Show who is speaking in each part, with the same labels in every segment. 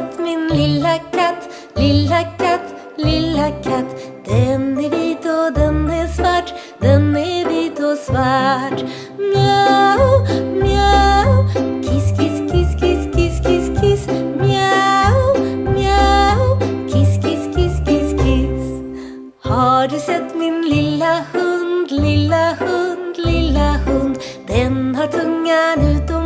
Speaker 1: katt, min lilla katt, lilla katt, lilla katt? Den är vit och den är svart, den är vit och svart. Mjau, mjau, kiss, kiss, kiss, kiss, kiss, kiss, kiss. Mjau, mjau, kiss, kiss, kiss, kiss, kiss. Har du sett min lilla hund, lilla hund, lilla hund? Den har tungan ut och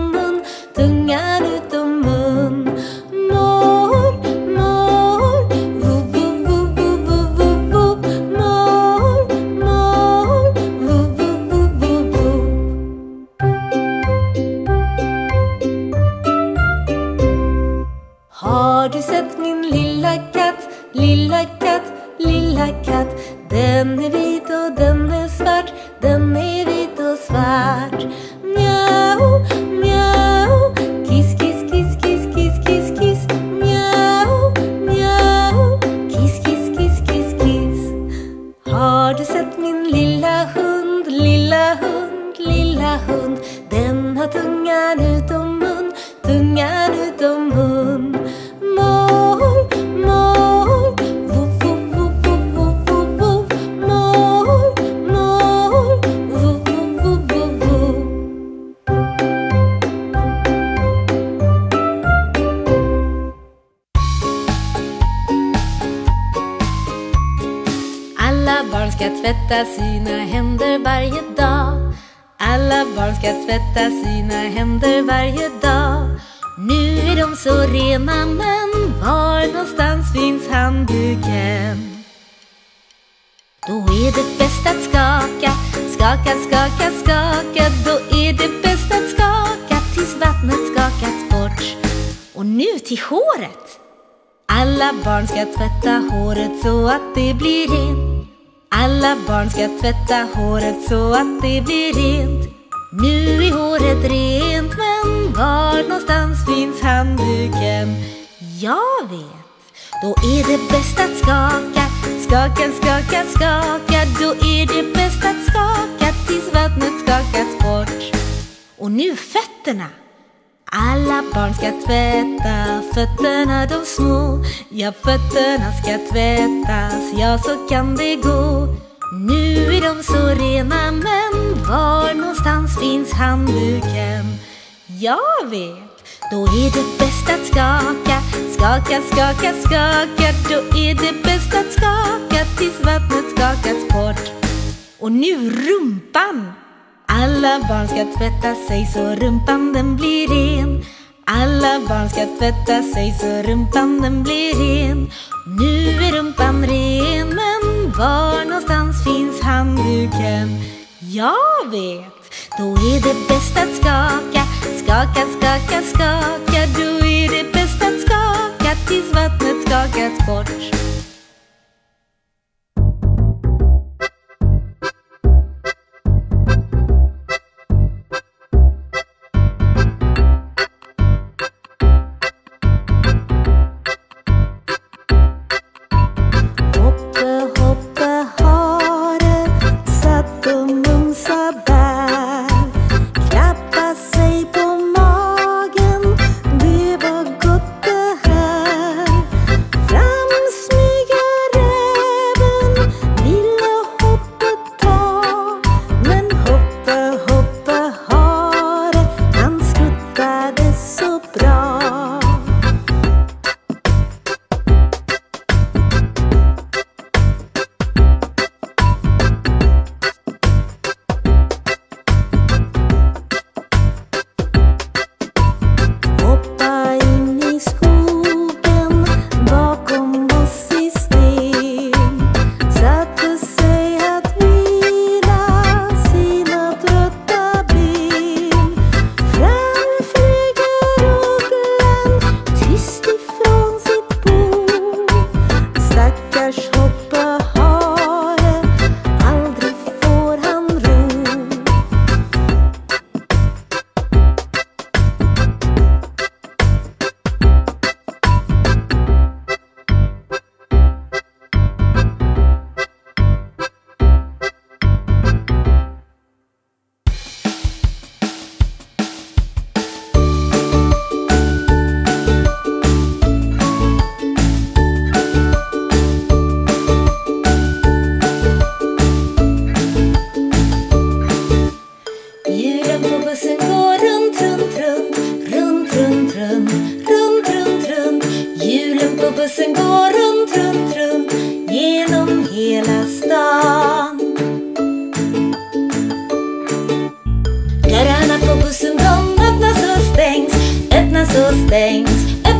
Speaker 1: ska tvätta håret så att det blir rent. Alla barn ska tvätta håret så att det blir rent. Nu är håret rent men var någonstans finns handduken? Jag vet. Då är det bäst att skaka, skaka, skaka, skaka. Då är det bäst att skaka tills vattnet skakats bort. Och nu fötterna. Alla barn ska tvätta fötterna de små Ja, fötterna ska tvättas, ja så kan det gå Nu är de så rena men var någonstans finns handduken? Jag vet, då är det bäst att skaka Skaka, skaka, skaka Då är det bäst att skaka tills vattnet skakats bort och nu rumpan! Alla barn ska tvätta sig så rumpan den blir ren. Alla barn ska tvätta sig så rumpan den blir ren. Nu är rumpan ren, men var någonstans finns handduken? Jag vet! Då är det bäst att skaka, skaka, skaka, skaka. Då är det bäst att skaka tills vattnet skakats bort.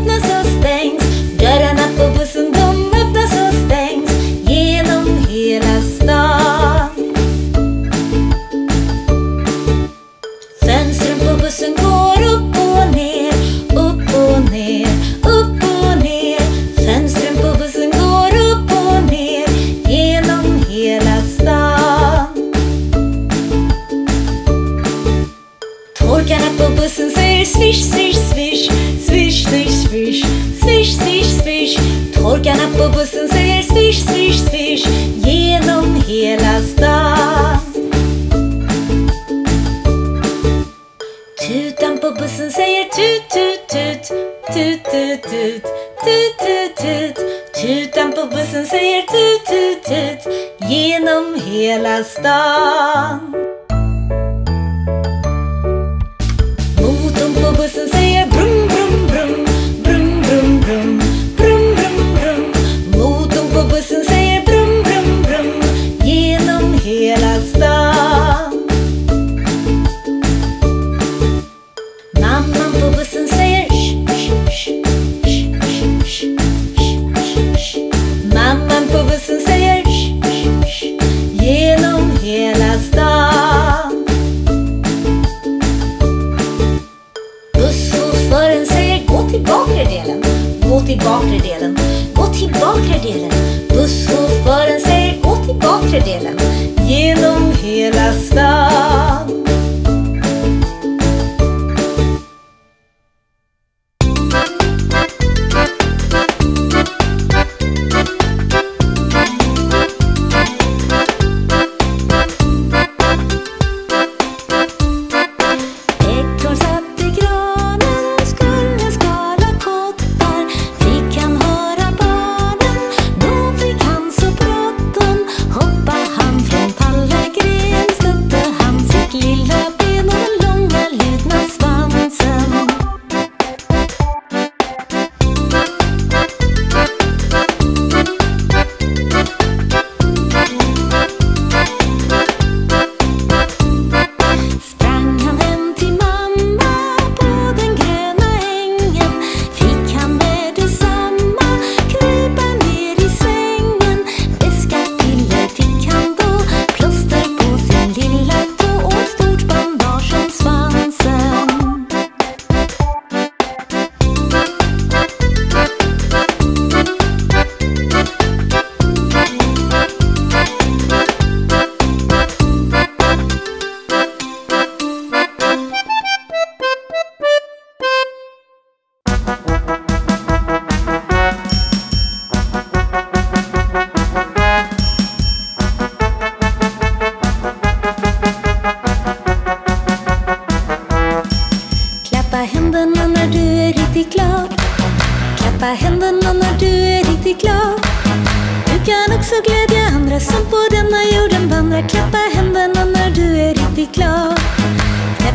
Speaker 1: Öppnas och stängs. Dörrarna på bussen de öppnas och stängs genom hela stan. Fönstren på bussen går upp och ner, upp och ner, upp och ner. Fönstren på bussen går upp och ner genom hela stan. Torkarna på bussen säger swish, swish, スター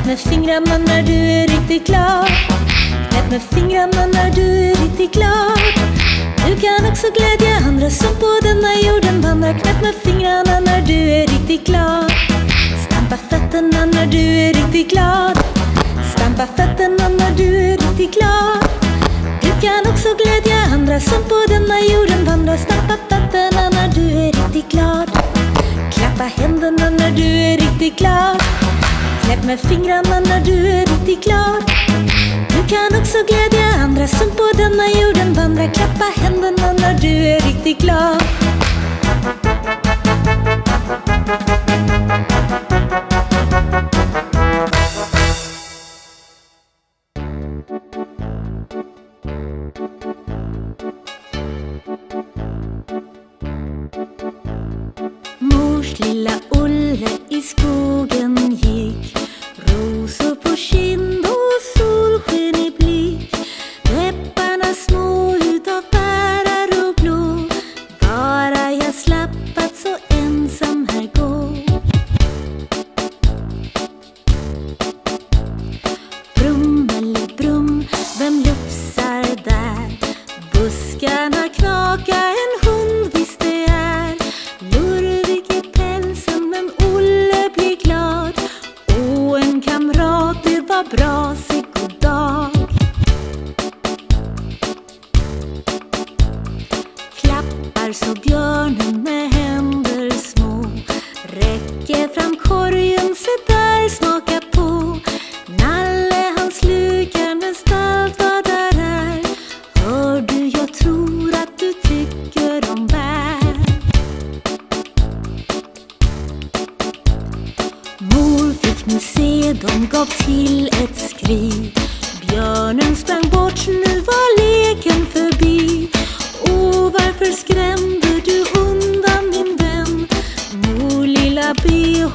Speaker 1: med fingrarna när du är riktigt glad. Knäpp med fingrarna när du är riktigt glad. Du kan också glädja andra som på denna jorden vandrar. Knäpp med fingrarna när du är riktigt glad. Stampa fötterna när du är riktigt glad. Stampa fötterna när du är riktigt glad. Du kan också glädja andra som på denna jorden vandrar. Stampa fötterna när du är riktigt glad. Klappa händerna när du är riktigt glad. Knäpp med fingrarna när du är riktigt glad. Du kan också glädja andra. Som på denna jorden vandrar Klappa händerna när du är riktigt glad.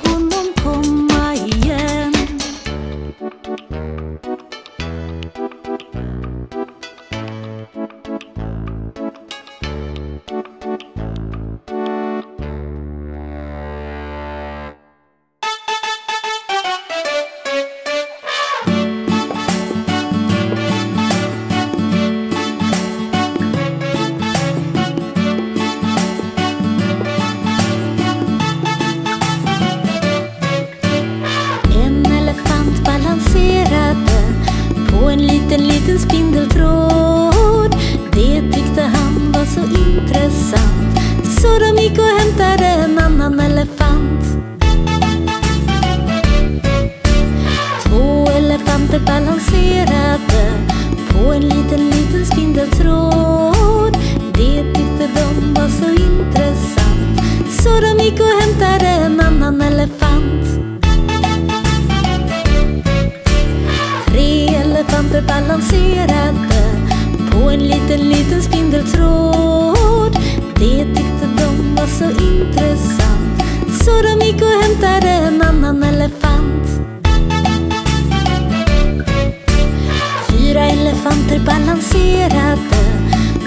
Speaker 1: hundan kom en liten, liten spindeltråd. Det tyckte de var så intressant. Så de gick och hämtade en annan elefant. Fyra elefanter balanserade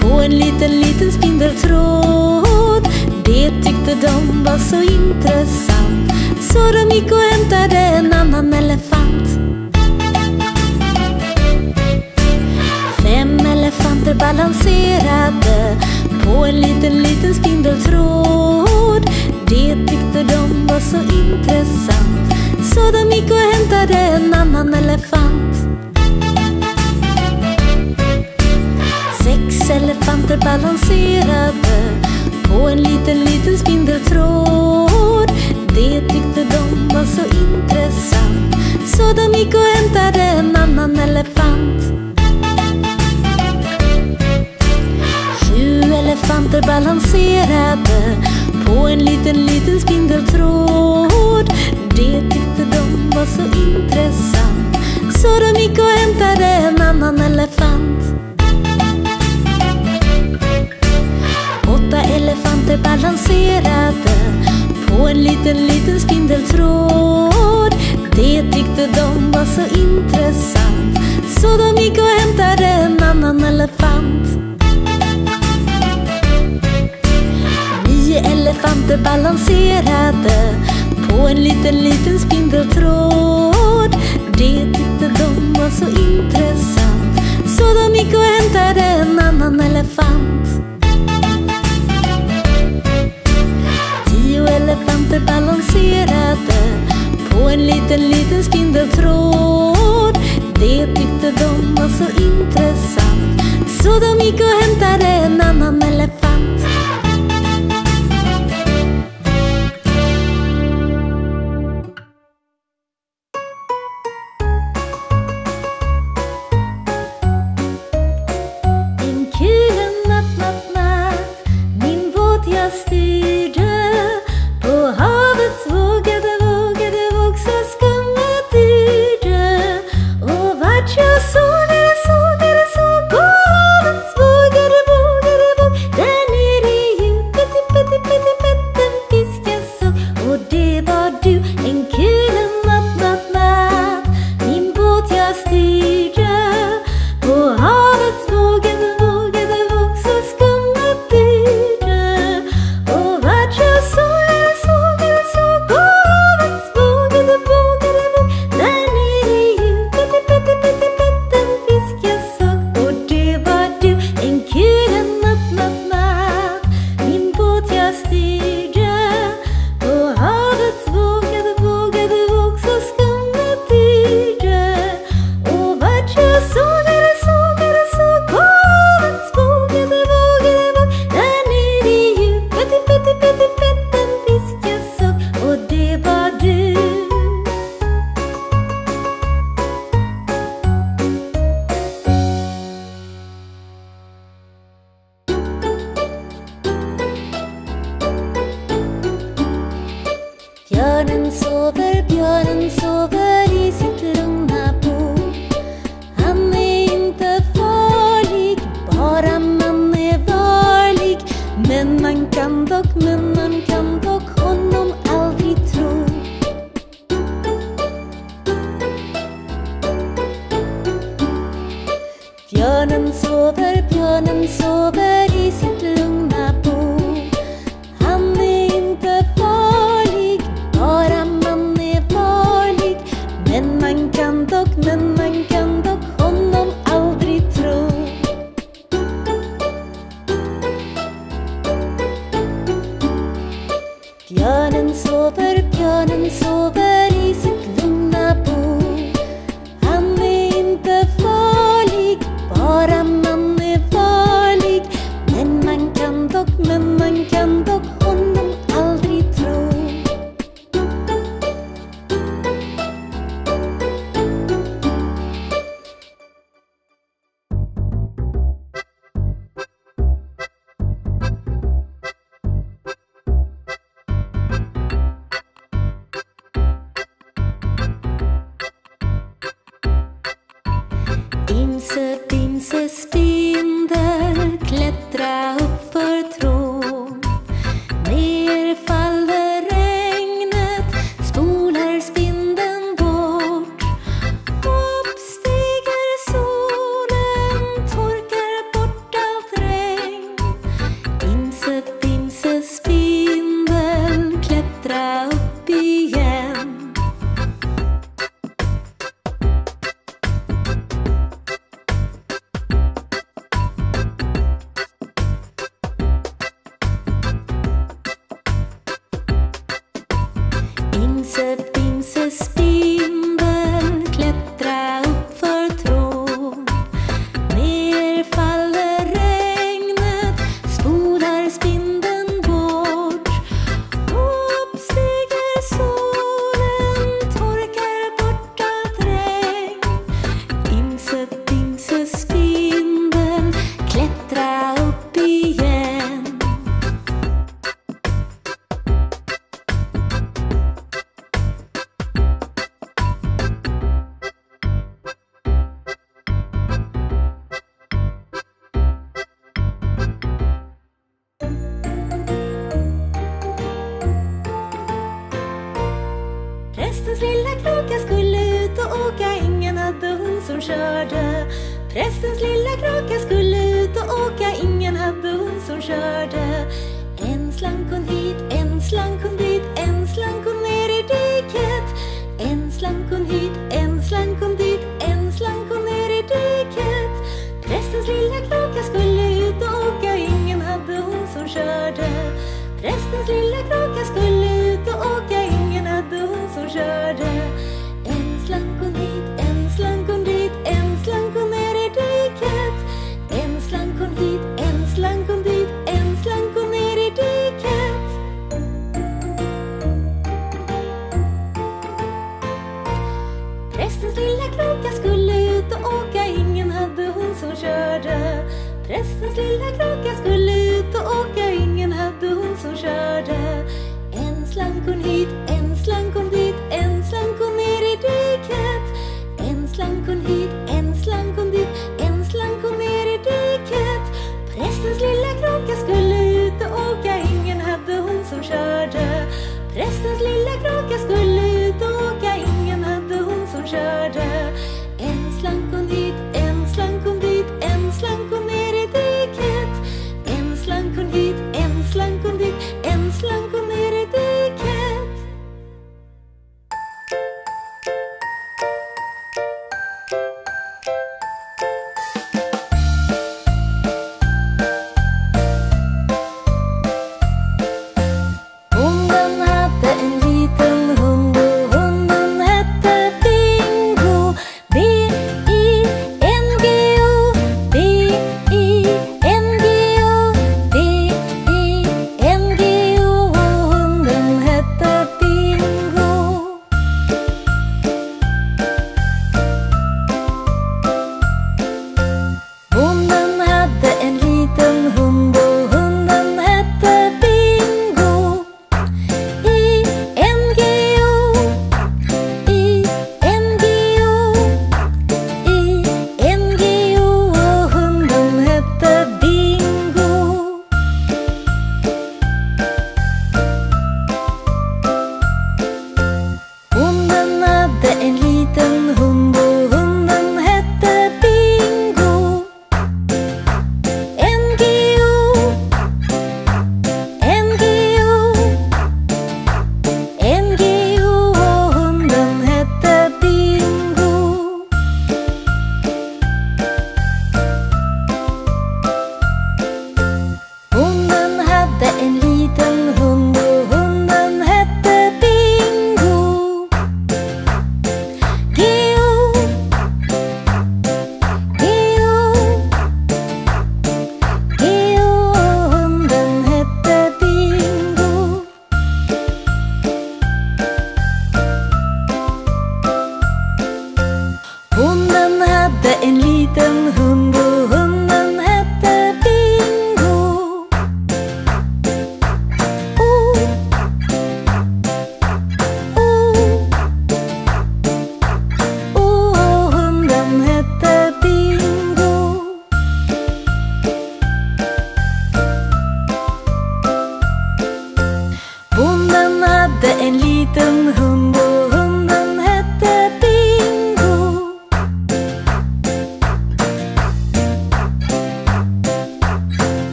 Speaker 1: på en liten, liten spindeltråd. Det tyckte de var så intressant. Så de gick och hämtade en annan elefant. Balanserade på en liten, liten spindeltråd. Det tyckte de var så intressant. Så de gick och hämtade en annan elefant. Sex elefanter balanserade på en liten, liten spindeltråd. Det tyckte de var så intressant. Så de gick och hämtade en annan elefant. Elefanter balanserade på en liten, liten spindeltråd. just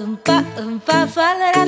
Speaker 1: um, pa, um, pa, falará.